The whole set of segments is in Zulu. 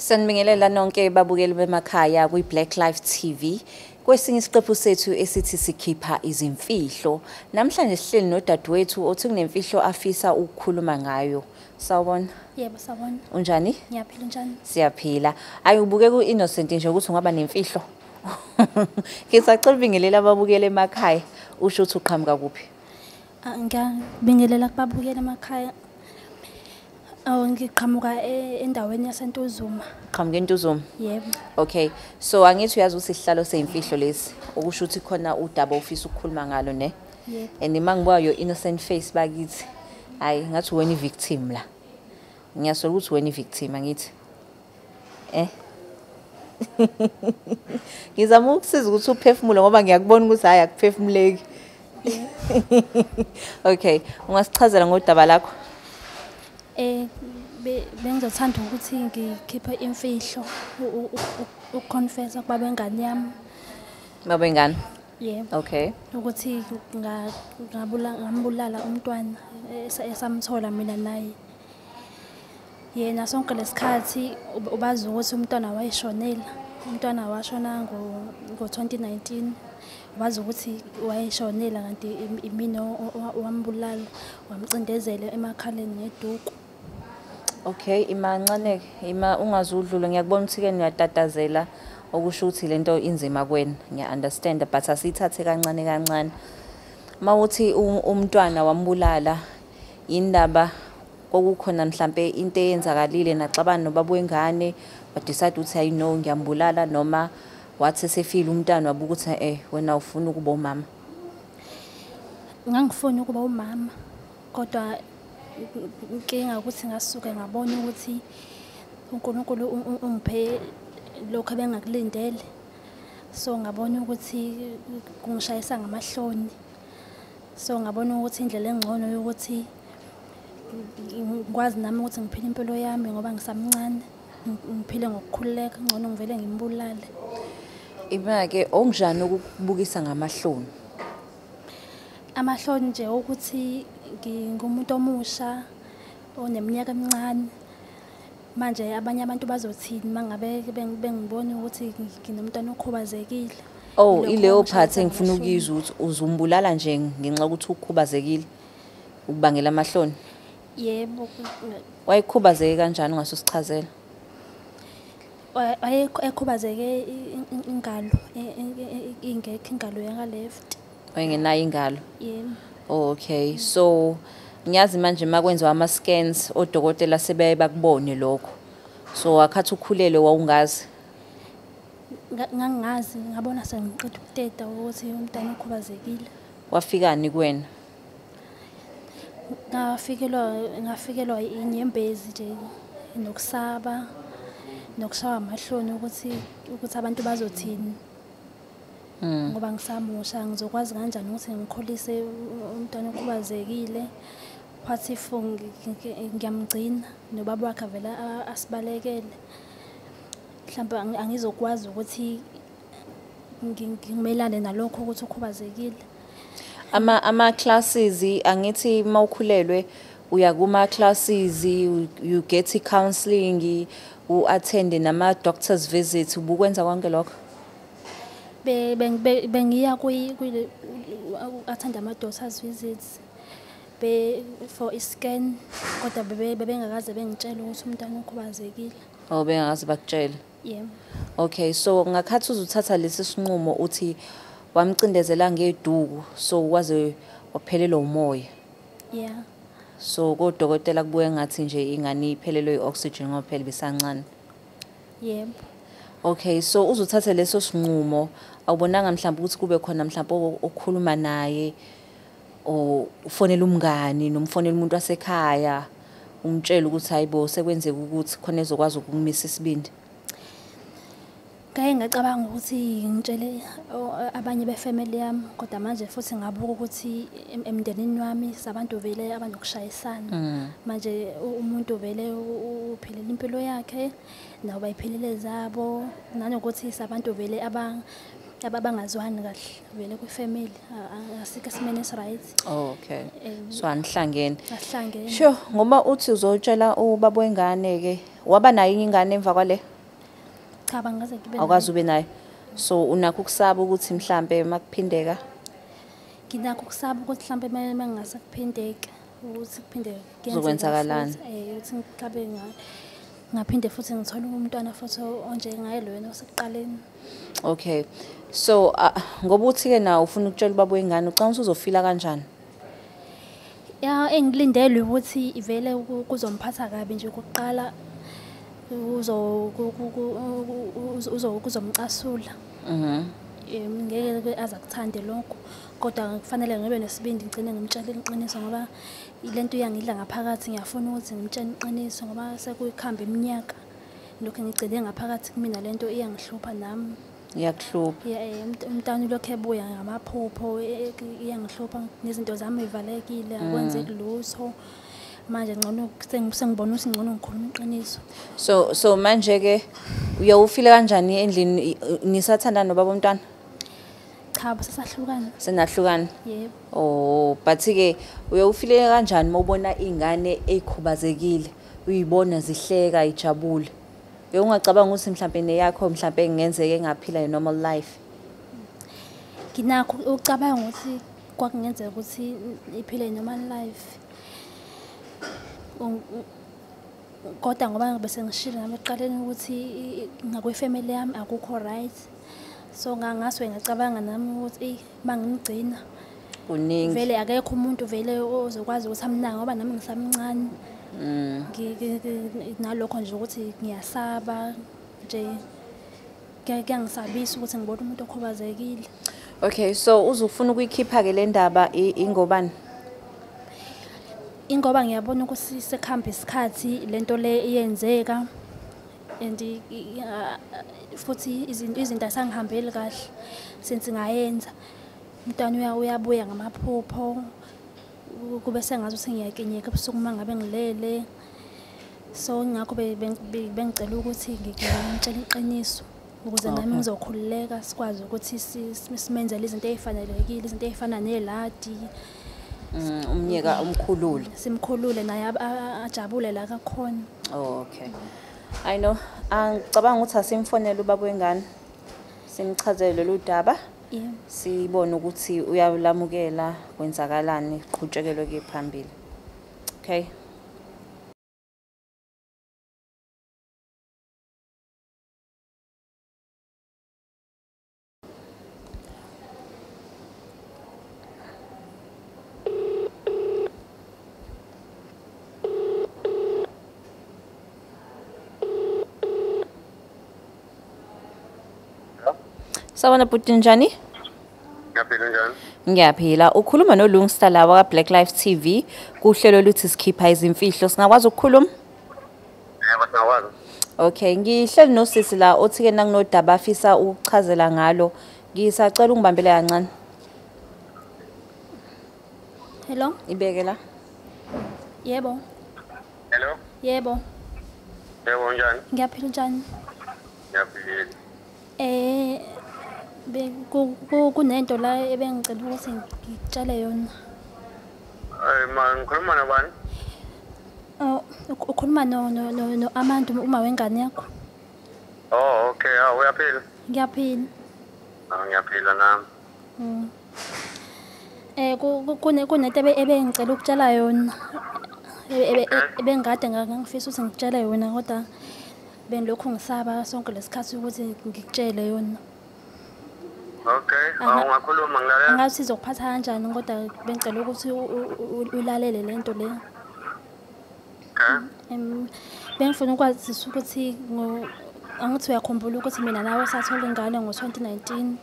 Sanibingelela nonke babukeli bemakhaya kwi-Black Life TV. Kwesinye isiqephu sethu esithi sikhipha izimfihlo. Namhlanje sihleli nodadewethu othi kunemfihlo afisa ukukhuluma ngayo. Sawubona. Yebo sawubona. Unjani? Ngiyaphila njani? Siyaphila. Ayubuke ku-innocent nje ukuthi ungaba nemfihlo. Ngisacela ubingelela ababukeli emakhaya. Usho ukuthi uqhamuka kuphi? Ngiyabingelela kubabukeli emakhaya. Oh ngiqhamuka e- endaweni yaseNtuzuma. Qhamuka entuzuma. Yebo. Okay. So angithi uyazi ukuthi isihlalo seyimfihlo lesi. Okusho ukuthi khona udaba ofisa ukukhuluma ngalo ne? Yebo. and mangibuka yo innocent face bakithi hayi ngathi wena i-victim la ngiyasola ukuthi wena i-victim angithi eh ngizama ukusiza ukuthi uphefumule ngoba ngiyakubona ukuthi hayi akuphefumuleki okay ungasichazela ngodaba lakho Eh be- bengizothanda ukuthi ngikhiphe imfihlo u- u- u- ukuconfessa kuba bengane yami. babengani Yebo. okay Ukuthi nga- ngabula ngambulala umntwana esa- esamthola mina naye. Yena sonke lesikhathi ub- ubazi ukuthi umntwana wayeshonela. Umntwana washona ngo ngo-2019. Wazi ukuthi wayeshonela kanti im- imina owa- owa- owambulala wamcindezela emakhaleni ngeduku. Okay ima ncane ima ungazudlula. Ngiyakubona ukuthi ke niyatatazela okusho ukuthi lento inzima kuwena ngiya-understand but asiyithathe kancane kancane. Mawuthi umntwana wambulala indaba kokukhona mhlambe into eyenzakalile naxabana nobaba wengane wadecide ukuthi hayi no ngiyambulala noma wathi sefile umntwana wabuka ukuthi eh wena ufuna ukuba umama. Ngangifuna ukuba umama kodwa inkinga ukuthi ngasuke ngabona ukuthi uNkulunkulu ungiphe lokho ebengakulindele. So ngabona ukuthi kungishayisa ngamahloni. So ngabona ukuthi indlela engcono yokuthi ngikwazi nami ukuthi ngiphile impilo yami ngoba ngisamncane ng- ngiphile ngokukhululeka ngcono ngivele ngimbulale. ima-ke okunjani ukubukisa ngamahloni amahloni nje ukuthi ngingumuntu omusha oneminyaka emincane. Manje abanye abantu bazothini mangabe beng- bengibona ukuthi nginomntwana okhubazekile? Oh Yilokho ileyo okungishayisa part engifuna ngamahloni. ukuyizwa ukuthi uzumbulala nje ngenxa yokuthi ukhubazekile ukubangela amahloni? Yebo ku- wayekhubazeke kanjani ungasosichazela wa- wayekho- ekhubazeke i- i- ingalo e- e- e- ingekho ingalo yaka left wayengenayo ingalo? Yebo. oh, okay so ngiyazi manje makwenziwa ama-scans odokotela sebaye bakubone lokho. So wakhathi ukhulelwe wawungazi? Nga- ngangazi ngabona sengiqeda ukuteta ukuthi umntwana ukhubazekile. Wafikani kuwena? Ngafikelwa ngafikelwa inyembezi nje nokusaba nokushawa amahloni ukuthi ukuthi abantu bazothini. Ngoba ngisamusha ngizokwazi kanjani ukuthi ngikhulise u- umntwana okhubazekile? What if ngi- ngi- ngiyamgcina? Nobaba wakhe vele a- asibalekele? Mhlawumbe angi- angizokwazi ukuthi ngi- ngimelane nalokho ukuthi ukhubazekile? Ama ama classes angithi mawukhulelwe uya kuma classes you, you get i counseling u attend nama doctors visit ubukwenza konke lokho? Be- beng- be- bengiya kwi kwi- athanda ama-doctors visits be for i-scan kodwa bebe- bebengakaze bengitshele ukuthi umntwana ukhubazekile. Oh bengakazi bakutshela yebo Okay so ngakhathi uzuthatha lesi sinqumo uthi wamcindezela ngeduku so ukwaze waphelelwa umoya yeah. So kodokotela kubuye ngathi nje ingane iphelelwe i-oxygen ngoba phela bisancane yebo okay so uzuthatha leso sinqumo awubonanga mhlawumbe ukuthi kube khona mhlawumbe o- okhuluma naye o ufonela umngani nomfonela umuntu wasekhaya umtshela ukuthi hayibo sekwenzeka ukuthi khona ezokwazi ukumisa isibindi. Ngake ngacabanga ukuthi ngitshele o- abanye befamily yami kodwa manje futhi ngabuka ukuthi em- emndenini wami sabantu vele abanokushayisana. Manje u- umuntu vele u- u- uphilela impilo yakhe nabo bayiphilile zabo nanokuthi sabantu vele aba abangazwani kahle vele a- asikho esimeni esi-right. Oh okay so anihlangene asihlangene Sure, ngoba uthi uzotshela ubaba wengane ke waba nayo enye ingane emva kwale? Cha bangaze ngibe awukwazi ube nayo so unakho ukusaba ukuthi mhlambe makuphindeka nginakho ukusaba ukuthi mhlawumbe uma uma ngingase kuphindeke ukuthi kuphinde kuyenzeka Kuzokwenzakalani? futhi, eh ukuthi ngikabe nga- ngaphinde futhi ngithole umntwana futhi onjengaye lo wena osekuqaleni. Okay. So uh, ngoba uthi-ke nawe ufuna ukutshela ubaba wengane ucanga ukuthi uzofila kanjani? Ya engilindele ukuthi ivele ku- kuzomphatha kabi nje kokuqala uzo ku- ku- ku- uzo- uzo- kuzomcasula Mhm. Em, ngeke ke aze akuthande lokho kodwa kufanele ngibe nesibindi ngigcine ngimtshela iqiniso ngoba le nto iyangidla ngaphakathi ngiyafuna ukuthi ngimtshele iqiniso ngoba sekuyikuhamba iminyaka. Lokhu ngigcine ngaphakathi kumina le nto iyangihlupha nami. Iyakuhlupha. Ya, eh, umt- umntwana ulokhu ebuya ngamaphupho e- e- iyangihlupha nezinto zami ey'valekile akwenzeki lutho. Manje ngcono seng- sengibona ukuthi ngcono ngikhuluma iqiniso so so manje-ke uyawufile kanjani endlini? I- i- nisathandana nobaba umntwana cha sasahlukana senahlukana? Yebo. Oh but-ke uyawufile kanjani uma ubona iy'ngane ey'khubazekile? Uyibona zihleka ijabule? Uye ungacabanga ukuthi mhlampe neyakho mhlampe kungenzeka engaphila i-normal life? Nginakho ukucabanga ukuthi kwakungenzeka ukuthi iphile i-normal life. Ung- u- kodwa ngoba bese ngishilo nami ekuqaleni ukuthi i- i- ngakwifamily yami akukho right. So ngangasuke ngacabanga nami ukuthi eyi uma ngimgcina kuningi. vele akekho umuntu vele ozokwazi ukuthi amnake ngoba nami ngisamncane. Mm. Ngi- ngi- ngi- nalokho nje ukuthi ngiyasaba nje kuya- kuyangisabisa ukuthi ngibone umuntu okhubazekile. Okay so uzufuna ukuyikhipha-ke le ndaba i- ingobani? Ingoba ngiyabona ukuthi sekuhamba isikhathi lento le iyenzeka and a- futhi izinto izinto asangihambeli kahle since ngayenza. Umntwana uya- uyabuya ngamaphupho kube sengazi ukuthi ngiyakinyeka ebusuku uma ngabe ngilele. So be- bengicela ukuthi ngimtshele iqiniso ukuze nami ngizokhululeka sikwazi ukuthi si- si- simenzele izinto ey'fanelekile izinto ey'fana neladi umnyeka umkhulule simkhulule naye ab- a- ajabule la kakhona. Oh, okay. I know. Angicabanga ukuthi asimfonele ubaba wengane. Simchazele lolu daba. Yebo sibone ukuthi uyalamukela kwenzakalani qhutshekelwe ke phambili. Okay? Sawona bhuti njani? Ngiyaphila njani? Ngiyaphila. Ukhuluma noLungstar la wa Black Life TV kuhlelo oluthi sikhipha izimfihlo. Singakwazi ukukhuluma? Yebo singakwazi. Okay, ngihleli nosisi la othi ke nakunodaba afisa ukuchazela ngalo. Ngisacela ungibambele kancane. hello Ibeke la. yebo Hello? yebo Yebo njani? ngiyaphila njani Ngiyaphila. eh be ku- ku- kunento la ebengicela ukuthi ngikutshele yona Eh ma ngikhuluma nobani? Oh, uk- ukhuluma no no no, no Amandu uma wengane yakho Oh okay, ah uyaphila. ngiyaphila Ah ngiyaphila nami. Mm. Eh ku- ku- kune kunento ebe- ebengicela ukutshela yona. Ebe- ebe- Okay. Ebengikade nga- ngangifisa ukuthi ngikutshele yona kodwa bengilokhu ngisaba sonke lesikhathi ukuthi ngikutshele yona. Okay, Anga- ah ungakhuluma ngilalela. Angazi izokuphatha kanjani kodwa bengicela ukuthi ulalele lento le. Okay. Em bengifuna ukwazisa ukuthi ngo angithi uyakhumbula ukuthi mina nawe sathola ingane ngo-2019.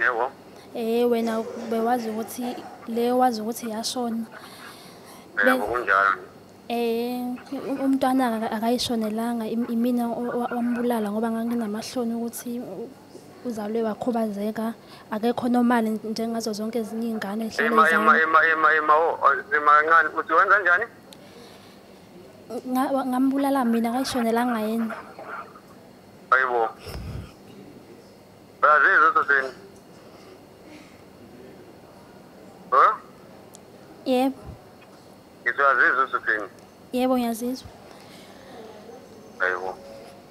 Yebo. Eh wena bewazi ukuthi le wazi ukuthi iyashona. Yebo kunjalo. Eh u- umntwana aka- akayishonelanga im- imina wambulala ngoba nganginamahloni ukuthi uzalwe wakhubazeka akekho normal njengazo zonke ezinye iy'ngane Ima ehlele ima zami ima ima ima oh ima kancane uthi wenza njani? Nga- ngambulala mina akayishonelanga yena Hayibo. Bayazizwa ususini. Huh? yebo Ngizwazizwa ususini. yebo ngiyazizwa hayibo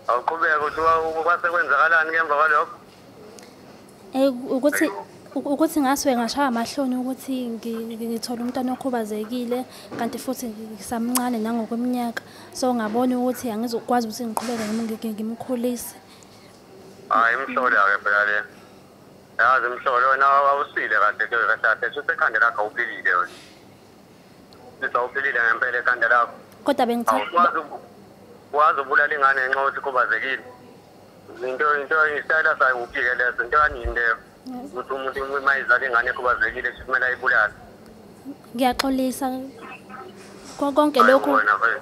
awuqhubeka uthi wa- kwasekwenzakalani ngemva kwalokho Eh ukuthi u- ukuthi ngasuke ngashaya amahloni ukuthi ngi- ngi- ngithole umntwana okhubazekile kanti futhi ngisamncane nangokweminyaka. So ngabona ukuthi angizokwazi ukuthi ngiqhubeke noma ngi- ngimkhulise. Hayi imhlola-ke phela le. Yazi imhlolo wena awusile kahle ke kahle kahle suthi ekhanda lakho awuphilile wena. Sithi awuphilile ngempela ekhanda lakho. Kodwa bengithatha awukwazi ubu- ukwazi ubulala ingane ngenxa yokuthi khubazekile into into isitayela sayo uphi-ke leso into yanini leyo. Ukuthi umuntu uma izala ingane ekhubazekile kusho kumele ayibulale. Ngiyaxolisa. Ko- konke lokhu Hayi wena. Mfethu.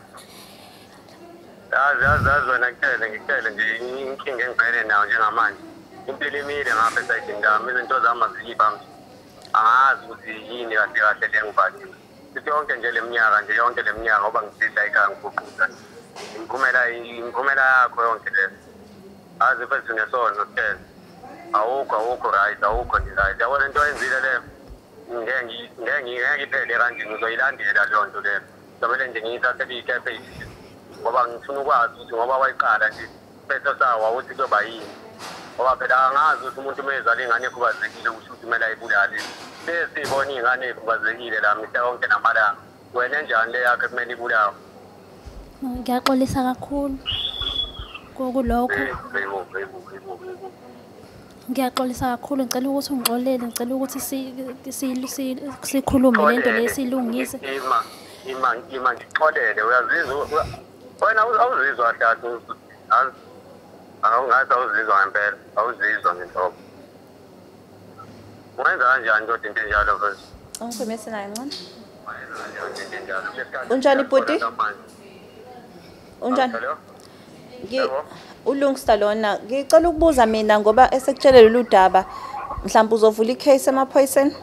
yazi yazi yazi wena ngitshele ngitshele nje inkinga engibhekene nayo njengamanje. Impilo imile ngapha esayidini lami izinto zami aziyipha mntu angazi ukuthi yini kahle kahle le ngibhaliwe sithi yonke nje le minyaka nje yonke le minyaka ngoba ngisidla ekhaya ngiguquza imiphumela imiphumela yakho yonke le azi mfethu nesono sitele awukho awukho right awukho nje right. Yabona into oyenzile leyo ngeke ngi- ngeke ngi- ngeke iphele kanje ngizoyilandela leyo nto leyo. Kumele nje ngiyithathele iy'kephe ey'thile ngoba ngifuna ukwazi ukuthi ngoba wayiqala nje petho sawo awuthi kuyoba yini. Ngoba phela angazi ukuthi umuntu uma ezala ingane ekhubazekile kusho ukuthi kumele ayibulale. Sesiyibona iy'ngane ey'khubazekile la mihla yonke namalanga wena enjani le yakho ekumele ibulawe? Ngiyaxolisa kakhulu. Ku- kulokho Hayibo, hayibo, hayibo, hayibo. ngiyaxolisa kakhulu ngicela ukuthi ungixolele ngicela ukuthi si- si- si- sikhulume le nto le siyilungise ima ima ima ngixolele uyazizwa uya- wena awu- awuzizwa kahle awungathi awuzizwa ngempela awuzizwa ngenhlobo ungenza kanjani kodwa into enjalo mfethu Ungikhulumisa naye ncane. Ungenza kanjani into enjalo? Kulesikhathi Unjani, bhuti? manje. Unjani? Hello? Ngi Yebo. ulungisa lona. Ngicela ukubuza mina ngoba esekutshele lolu daba mhlawumbe uzovula icase emaphoyiseni?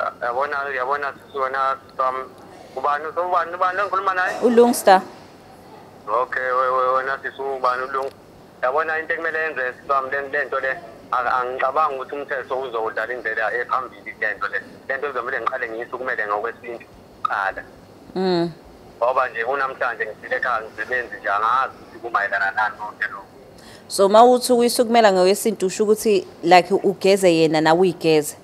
Ya- yabona yabona sisona sami ubani ubani ubani engikhuluma naye Ulungisa. okay we- we- wena sisu ubani ulungu yabona into ekumele yenze sami le le nto le a- angicabangi ukuthi umthetho uzowudlala indlela ephambili le nto le le nto izomele ngiqale ngiyisukumele ngokwesintu qala Mm. ngoba nje kunamhlanje ngifile ekhaya ngisebenzi nje angazi ukuthi kumayelana nani konke lokho So mawuthi uyisukumela ngewesintu usho ukuthi like ugeze yena nawe uyigeze.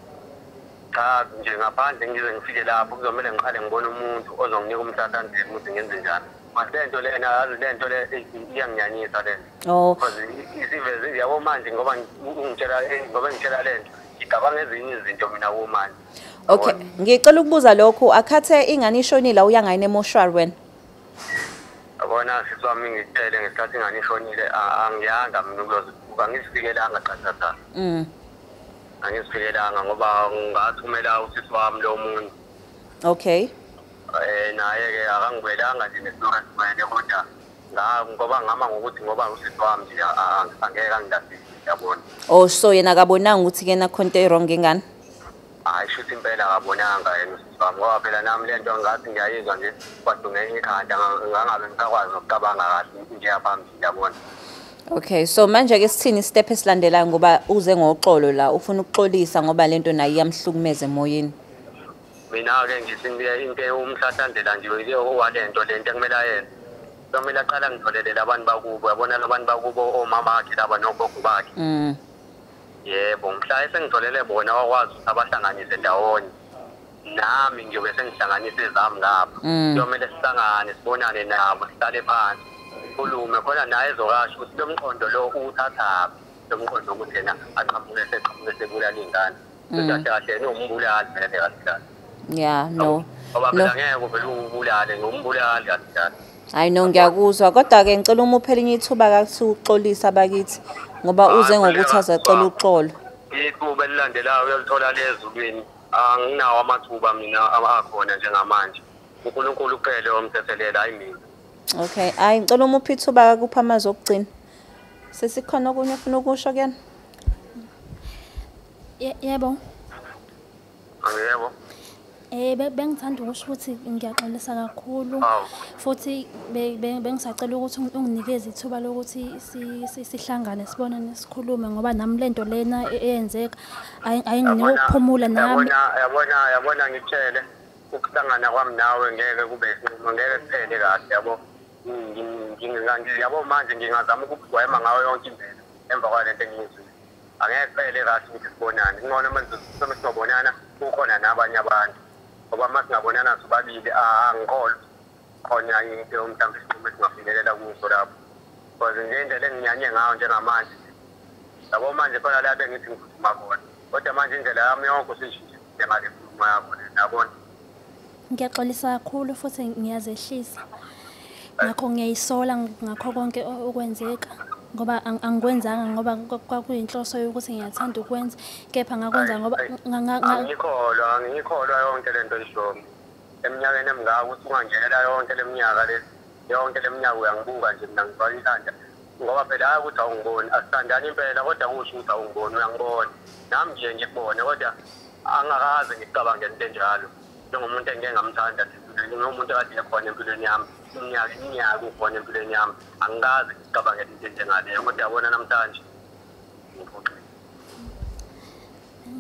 cha nje ngaphandle ngize ngifike lapho kuzomele ngiqale ngibone umuntu ozonginika umhlathandlela ukuthi ngenze njani manje le nto lena yazi le nto le i- iyanginyanyisa le nto Oh, because i- isiveze yabo manje ngoba ngi- ungitshela eh, ngoba ngitshela le nto ngicabanga ezinye izinto mina kumanje okay. Ngicela ukubuza lokho akhathe ingane ishonile uyangayini emoshwari wena? Yabona sisi wami ngitshele ngesikhathi ingane ishonile a- angiyanga mina ukuyozibuka angisifikelanga qathatha Mm. angisifikelanga ngoba ngathumela usisi wami lo muntu Okay. eh naye-ke akangibelanga nje nesinokasimele kodwa nga- ngoba ngama ngokuthi ngoba usisi wami nje a- a- angeke angilahlise yabona Oh so yena akabonanga ukuthi kena khonto wrong ngengane? Hayi shuthi impela akabonanga yena usisi wami ngoba phela nami le nto ngathi ngiyayizwa nje kwadungeka ikhanda nga- ngangabe ngisakwazi nokucabanga kahle njengaphambili yabona Okay, so manje ke sithini step esilandelayo ngoba uze ngoxolo la ufuna ukuxolisa ngoba lento nayo iyamhlukumeza emoyeni. mina-ke ngisinike into umhlahlandlela nje ile owale nto le nto ekumele ayenze kumele aqala angitholelele abantu bakubo yabona labantu bakubo omama bakhe laba nogogo bakhe Mm. Yebo mhla esengitholele bona wakwazi ukuthi abahlanganise ndawonye nami ngiyobe sengihlanganise ezami ngapha Mm. kuyomele sihlangane sibonane nabo sihlale phansi khulume khona naye ezokasho ukuthi lo mqondo lo uwuthathaphi lo mqondo ukuthi yena aqhamuke seqhamuke sebulala iy'ngane Mm. kahle kahle yena uwumbulali vele kahle kahle Yeah, no. ngoba No. phela ngeke uvele uwubulale ngombulali kahle kahle Hayi no ngiyakuzwa kodwa ke ngicela uma uphelele enye ithuba kakuthi uxolisa bakithi ngoba uze Hayi, ngokuthi khuleka. azacela uxolo. ithuba elilandelayo uyalithola lezulwini anginawo amathuba mina akhona njengamanje unkulunkulu kuphele omthethelela hayi mina Okay, hayi ngicela uma uphi ithuba kakupha amazwi okugcina. Sesikhona okunye ufuna ukusho kuyena? Ye- yebo angiyebo eh be- bengithanda ukusho ukuthi ngiyaxolisa kakhulu. Hawu. futhi be- be- bengisacela ukuthi ungi- unginikeze ithuba lokuthi si- si- sihlangane sibonane sikhulume ngoba nami lento lena e- eyenzeka ayi- ayinginike ukuphumula nami. yabona yabona yabona ngitshele ukuhlangana kwami nawe ngeke kube isinqumo ngeke kuphele kahle yabo. Yabo manje ngingazama ukugwema ngayo yonke indlela emva kwalento engiyizwile angeke phele kahle ukuthi sibonane kungcono manje some singabonana kukhona nabanye abantu. Ngoba uma singabonana sobabili angikholwa khona into mhlawumbe isinqumo esingafikelela kuso lapho because ngendlela enginyanye ngayo njengamanje yabo manje phela la bengithi ngikhuluma khona kodwa manje indlela yami yonke usishintshile ngale nkulumo yakho yabona Ngiyaxolisa kakhulu futhi ngiyazehlisa. Ngakho ngiyayisola ngakho konke o- okwenzeka. Ngoba ang- angikwenzanga ngoba kwa- kwakuyinhloso yokuthi ngiyathanda ukwenza kepha ngakwenza ngoba nga- nga- nga- angikholwa angikholwa yonke lento ishomi. Eminyakeni emingaka ukuthi ungangenela yonke leminyaka le yonke leminyaka uyangibuka nje mina ngifaka isandla ngoba phela hayi ukuthi awungiboni asithandani impela kodwa kusho ukuthi awungiboni uyangibona. Nami nje ngikubone kodwa angakaze ngicabange into enjalo. Njengomuntu engike ngamthanda empilweni ngomuntu akade ekhona empilweni yami. Iminyaka iminyaka ukhona empilweni yami. Angikaze ngicabange into enjengaleyo kodwa yabona namhlanje. Ngiphoxile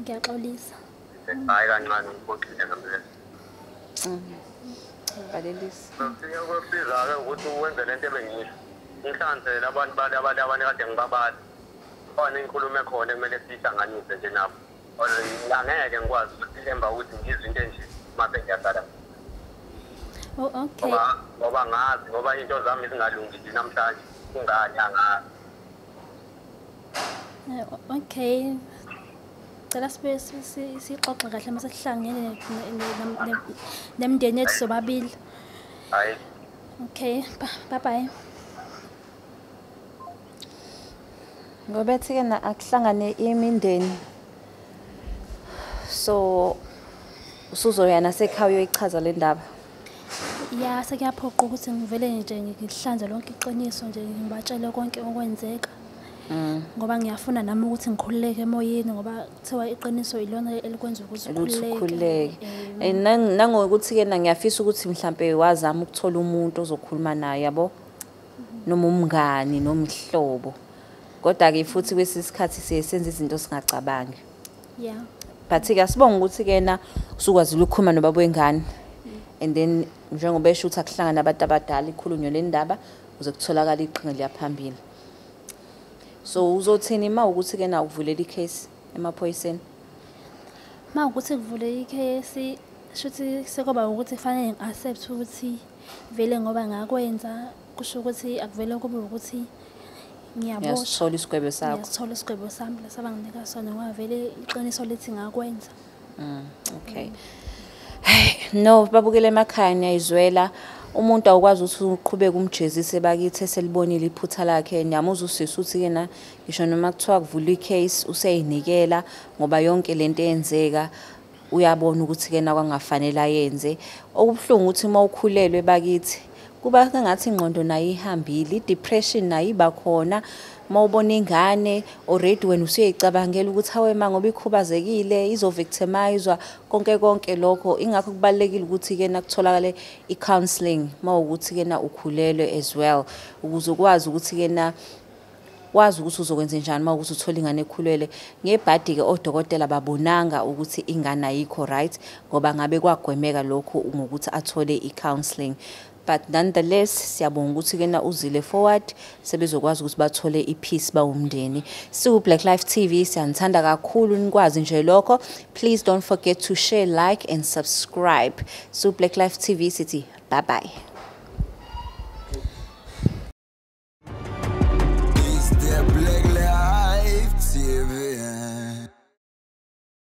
ngiyaxolisa. hayi kancane ngiphoxile ngempela valelisa Ngifike kwesiza-ke ukuthi wenze lento ebengiyisho ngihlanzele abantu bali abali abanye kade ngibabali khona inkulumo ekhona ekumele siyihlanganise nje nabo. Or angeke ngikwazi ukuthi emva ukuthi ngizwe into enje mase ngiyaqala Oh okay. ngoba ngoba ngazi ngoba into zami zingalungile namhlanje kungani angazi Eh, Okay. Cela sibe si- si- sixoxe kahle mase sihlangene ne- ne- ne- ne- nemndeni yethu sobabili. hayi Okay. Bye bye. ngoba ethi-ke na akuhlangane imindeni so usuzoya nasekhaya uyoyichaza le ndaba Ya sekuyaphoqa ukuthi ngivele nje ngihlanze lonke iqiniso nje ngibatshele konke okwenzeka. Ngoba ngiyafuna nami ukuthi ngikhululeke emoyeni ngoba kuthiwa iqiniso ilona elikwenza ukuthi ukuthi ukhululeke. ukhululeke. Eh, and nang- nangokuthi-ke na ngiyafisa ukuthi mhlampe wazama ukuthola umuntu ozokhuluma naye yabo? Noma umngani noma ihlobo. Kodwa-ke futhi kwesinye isikhathi siye senze izinto singacabangi. Yeah. but-ke asibonge ukuthi-ke na usukwazile ukukhuluma nobaba wengane and then njengoba esho ukuthi akuhlangane nabantu abadala ikhulunywe le ndaba ukuze kutholakala iqhinga liya phambili. So uzothini ma ukuthi-ke na uvulela ikhesi emaphoyiseni? Ma ukuthi kuvule ikhesi shuthi sekoba ukuthi kufanele ngi-accept ukuthi vele ngoba ngakwenza kusho ukuthi akuvele kube ukuthi ngiyaboshwa. uyasithola isigwebo sakho. Ngiyasithola isigwebo sami lesa banginika sona ngoba vele iqiniso lithi ngakwenza. okay. Hayi no babukele emakhaya niyayizwela. Umuntu awukwazi ukuthi uqhubeke umjezise bakithi eselibonile iphutha lakhe. Niyamuzwa usisi ukuthi-ke na ngisho noma kuthiwa kuvula icase useyinikela ngoba yonke lento eyenzeka uyabona ukuthi-ke na kwangafanele ayenze. Okubuhlungu ukuthi uma ukhulelwe bakithi kuba sengathi ingqondo nayo ihambile i-depression nayo iba khona. Uma ubona ingane already wena usuyayicabangela ukuthi hawe ma ngoba ikhubazekile izo-victimizwa konke konke lokho. Ingakho kubalulekile ukuthi-ke na kutholakale i-counselling uma ukuthi-ke na ukhulelwe as well ukuze ukwazi ukuthi-ke na wazi ukuthi uzokwenza njani uma ukuthi uthola ingane ekhulelwe. Ngebhadi-ke odokotela babonanga ukuthi ingane ayikho right ngoba ngabe kwagwemeka lokho ngokuthi athole i-counselling but nonetheless siyabonga ukuthi-ke na uzile forward sebezokwazi ukuthi bathole i-peace bawumndeni. Siku-black life tv siyanithanda kakhulu nikwazi nje lokho. Please don't forget to share like and subscribe. Siku-black life tv sithi bye bye